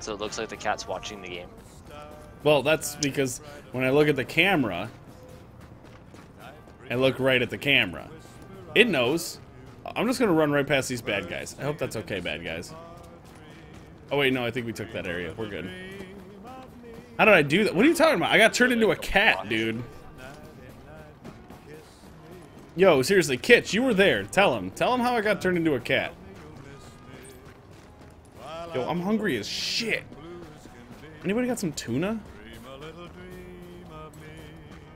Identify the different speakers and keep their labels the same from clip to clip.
Speaker 1: so it looks like the cat's watching the game.
Speaker 2: Well, that's because when I look at the camera, I look right at the camera. It knows. I'm just gonna run right past these bad guys. I hope that's okay, bad guys. Oh wait, no, I think we took that area. We're good. How did I do that? What are you talking about? I got turned into a cat, dude. Yo, seriously, Kitch, you were there. Tell him. Tell him how I got turned into a cat. Yo, I'm hungry as shit. Anybody got some tuna?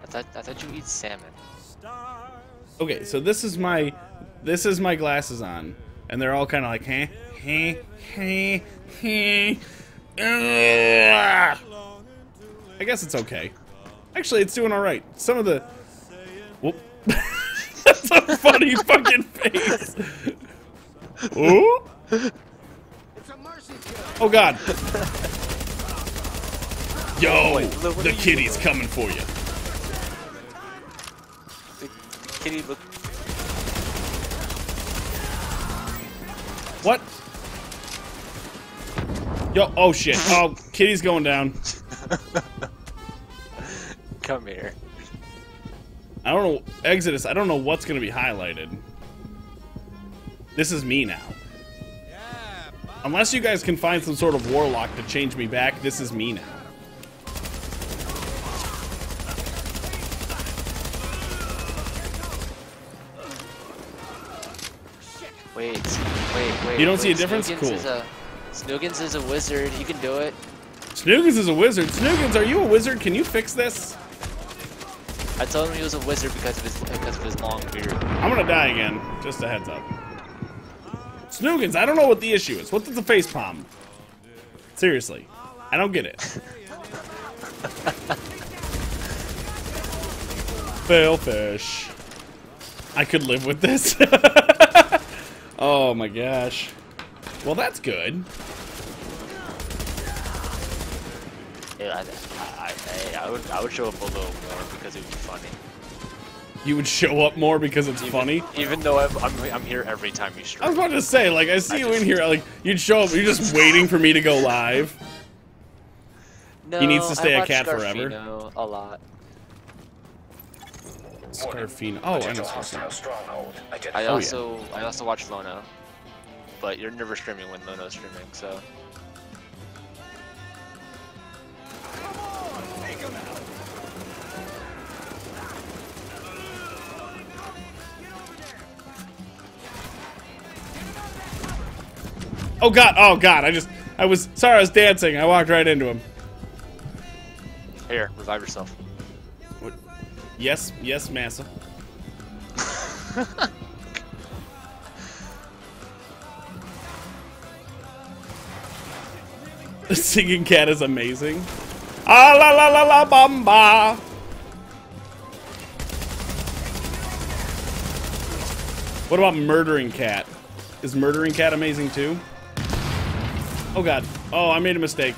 Speaker 1: I thought I thought you eat salmon.
Speaker 2: Okay, so this is my this is my glasses on, and they're all kind of like, hey, hey, hey, hey. I guess it's okay. Actually, it's doing all right. Some of the. Whoop. That's a funny fucking face. Ooh. Oh God. Yo,
Speaker 1: Wait, look,
Speaker 2: the kitty's
Speaker 1: doing?
Speaker 2: coming for you.
Speaker 1: The, the kitty look.
Speaker 2: What? Yo, oh shit. Oh, kitty's going down.
Speaker 1: Come here.
Speaker 2: I don't know. Exodus, I don't know what's going to be highlighted. This is me now. Unless you guys can find some sort of warlock to change me back, this is me now.
Speaker 1: Wait, wait, wait.
Speaker 2: You don't see a difference?
Speaker 1: Snoogans
Speaker 2: Cool.
Speaker 1: Is a, Snoogans is a wizard. He can do it.
Speaker 2: Snoogans is a wizard. Snoogans, are you a wizard? Can you fix this?
Speaker 1: I told him he was a wizard because of his because of his long beard.
Speaker 2: I'm gonna die again. Just a heads up. Snoogans, I don't know what the issue is. What's the face palm? Seriously. I don't get it. Fail fish. I could live with this. oh my gosh. Well, that's good.
Speaker 1: Yeah, I, I, I, I would I would show up a little more because it would be funny.
Speaker 2: You would show up more because it's funny.
Speaker 1: Even though I'm, I'm, I'm here every time you stream.
Speaker 2: I was about to say, like, I see
Speaker 1: I
Speaker 2: you
Speaker 1: just-
Speaker 2: in here, like, you'd show up, you're just waiting for me to go live.
Speaker 1: No,
Speaker 2: He needs to stay
Speaker 1: I
Speaker 2: a
Speaker 1: watch
Speaker 2: cat forever.
Speaker 1: Scarfino A lot.
Speaker 2: Scarfino. Oh, I know Scarfino.
Speaker 3: stronghold.
Speaker 1: I
Speaker 2: Oh, yeah.
Speaker 1: also I also watch Lono, but you're never streaming when Lono's streaming, so.
Speaker 2: Oh god, oh god, I just, I was, sorry, I was dancing. I walked right into him.
Speaker 1: Here, revive yourself.
Speaker 2: What? Yes, yes, massa. The singing cat is amazing. Ah la la la la bamba. What about murdering cat? Is murdering cat amazing too? Oh god. Oh, I made a mistake.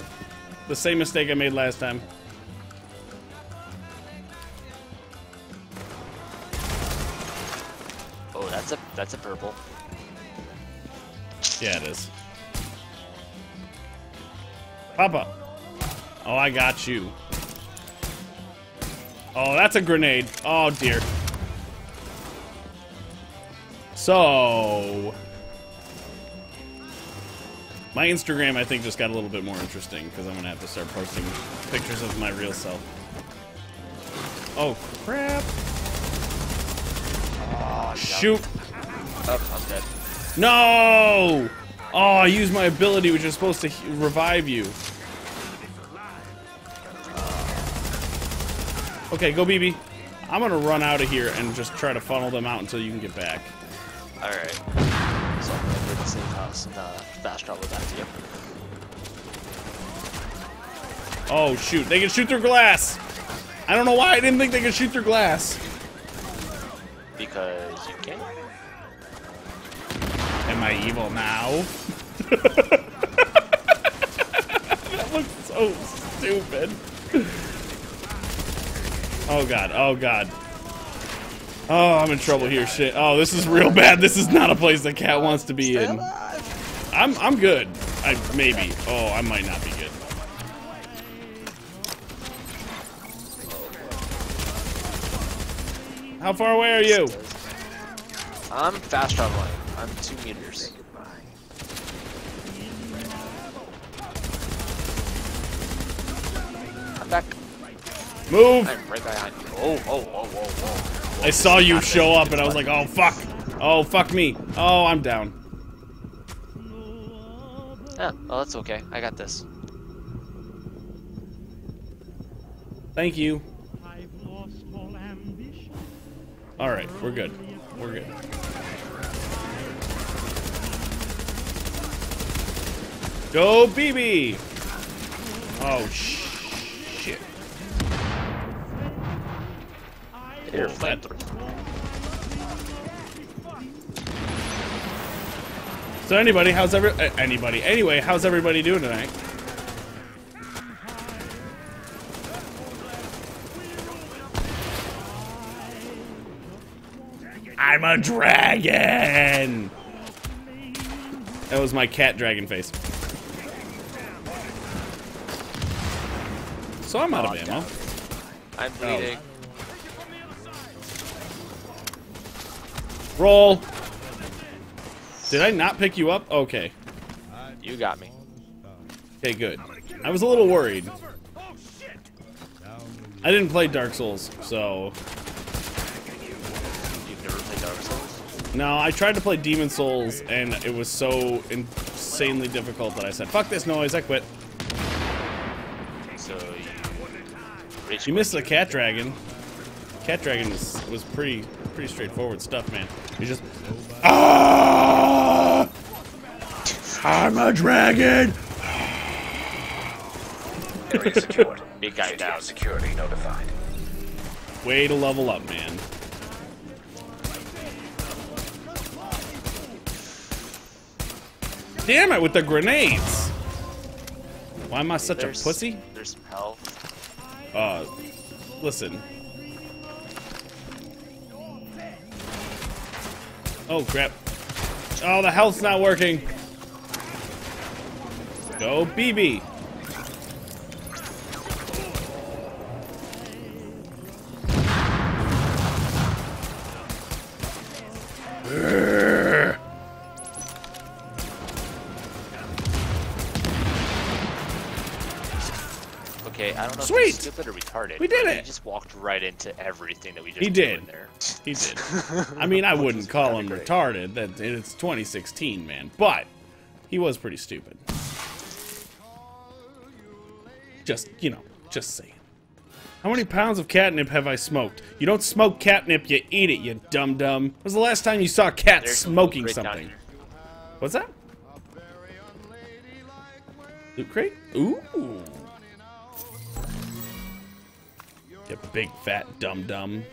Speaker 2: The same mistake I made last time.
Speaker 1: Oh, that's a that's a purple.
Speaker 2: Yeah, it is. Papa. Oh, I got you. Oh, that's a grenade. Oh, dear. So... My Instagram, I think, just got a little bit more interesting because I'm going to have to start posting pictures of my real self. Oh, crap. Shoot.
Speaker 1: Oh, I'm dead.
Speaker 2: No! Oh, I used my ability, which is supposed to revive you. Okay, go, BB. I'm gonna run out of here and just try to funnel them out until you can get back.
Speaker 1: All right. So I'm gonna go to the safe house and uh, fast travel back to you.
Speaker 2: Oh, shoot. They can shoot through glass! I don't know why I didn't think they could shoot through glass.
Speaker 1: Because you can.
Speaker 2: Am I evil now? that looks so stupid. Oh god, oh god. Oh, I'm in trouble here, shit. Oh, this is real bad. This is not a place that Cat wants to be in. I'm I'm good. I maybe. Oh, I might not be good. How far away are you?
Speaker 1: I'm fast traveling. I'm two meters. I'm back.
Speaker 2: Move!
Speaker 1: I'm right behind you. Oh, oh, whoa, whoa, whoa.
Speaker 2: I saw you show up and I was like, oh fuck. Oh fuck me. Oh, I'm down.
Speaker 1: Yeah, well, that's okay. I got this.
Speaker 2: Thank you. Alright, we're good. We're good. Go BB! Oh shit.
Speaker 1: Here,
Speaker 2: Oh. So anybody, how's every uh, anybody? Anyway, how's everybody doing tonight? I'm a dragon. That was my cat dragon face. So I'm out
Speaker 1: Oh,
Speaker 2: of ammo.
Speaker 1: I'm bleeding.
Speaker 2: Roll. Did I not pick you up? Okay.
Speaker 1: You got me.
Speaker 2: Okay, good. I was a little worried. I didn't play Dark Souls, so
Speaker 1: You've never played Dark Souls?
Speaker 2: no. I tried to play Demon Souls, and it was so insanely difficult that I said, "Fuck this noise!" I quit.
Speaker 1: So you.
Speaker 2: You missed the cat dragon. Cat dragon was was pretty pretty straightforward stuff, man. You just ah, I'm a dragon.
Speaker 3: Area secured.
Speaker 1: Big guy down.
Speaker 3: security notified.
Speaker 2: Way to level up, man. Damn it with the grenades! Why am I such
Speaker 1: There's-
Speaker 2: a pussy?
Speaker 1: There's some health.
Speaker 2: Uh, listen. Oh crap. Oh, the health's not working. Go BB.
Speaker 1: Okay, I don't know
Speaker 2: Sweet!
Speaker 1: if stupid or retarded.
Speaker 2: We did it!
Speaker 1: He just walked right into everything that we just
Speaker 2: He did.
Speaker 1: in there.
Speaker 2: He did. I mean, I wouldn't call him retarded. That it's 2016, man. But he was pretty stupid. Just, you know, just saying. How many pounds of catnip have I smoked? You don't smoke catnip, you eat it, you dumb dumb. When was the last time you saw a cat
Speaker 1: There's
Speaker 2: smoking something? What's that? Loot crate? Ooh. You big fat dum dum.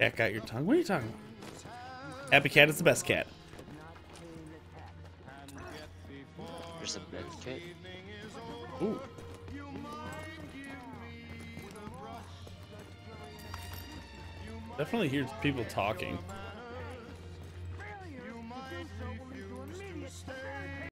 Speaker 2: Cat got your tongue? What are you talking about? Happy cat is the best cat.
Speaker 1: There's a med cat.
Speaker 2: Ooh. Definitely hears people talking.